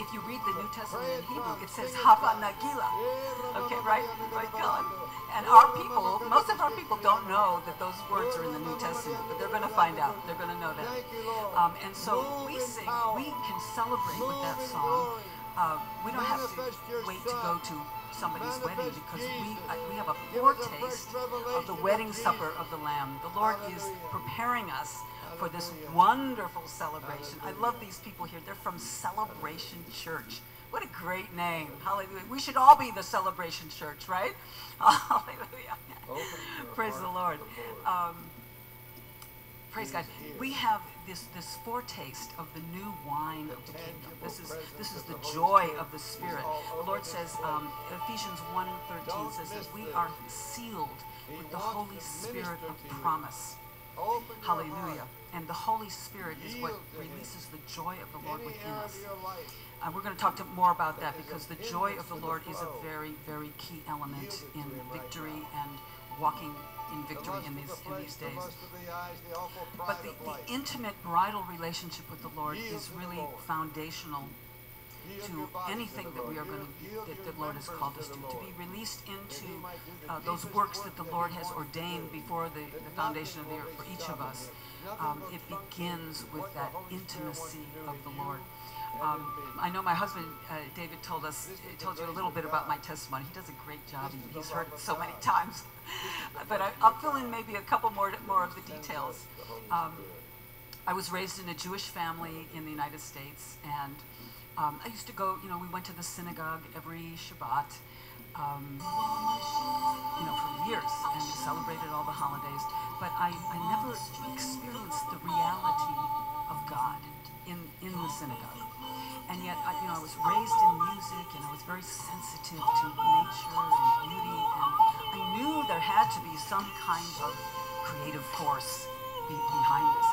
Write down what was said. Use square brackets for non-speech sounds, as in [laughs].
if you read the New Testament in Hebrew, it says Hava Nagila. Okay, right? Right, God. And our people, most of our people don't know that those words are in the New Testament, but they're going to find out. They're going to know that. Thank you, Lord. Um, and so we sing, we can celebrate with that song. Uh, we don't have to wait to go to somebody's wedding because we uh, we have a Give us a fresh foretaste of the wedding supper of the Lamb. The Lord is preparing us for this wonderful celebration. I love these people here. They're from Celebration Church. What a great name. Hallelujah. We should all be the Celebration Church, right? [laughs] Hallelujah. Praise the Lord. the Lord. Um, praise God. We have this this foretaste of the new wine of the kingdom. This is this is the joy of the Spirit. The Lord says, um, Ephesians 1.13 says that we are sealed with the Holy Spirit of promise. Hallelujah. And the Holy Spirit is what Yield to Him. releases the joy of the Lord within us. of your life. Uh, we're going to talk to more about that because the joy of the Lord is a very, very key element Yield it to in victory walking in victory in these the in these days. the eyes, the But the, intimate bridal relationship with the Lord is really foundational to anything that we are going to that the Lord has called us to to be released into uh, those works that the Lord has ordained before the, the foundation of the earth for each of us. Um, it begins with that intimacy of the Lord. Um. I know my husband uh, David told us, told you a little bit about my testimony. He does a great job. He's heard it so many [laughs] times. But I, I'll fill in maybe a couple more more of the details. Um, I was raised in a Jewish family in the United States, and um, I used to go. You know, we went to the synagogue every Shabbat. Um, you know, for years, and we celebrated all the holidays. But I, I never experienced the reality of God in in the synagogue. And yet, I, you know, I was raised in music, and I was very sensitive to nature and beauty, and I knew there had to be some kind of creative force be, behind this.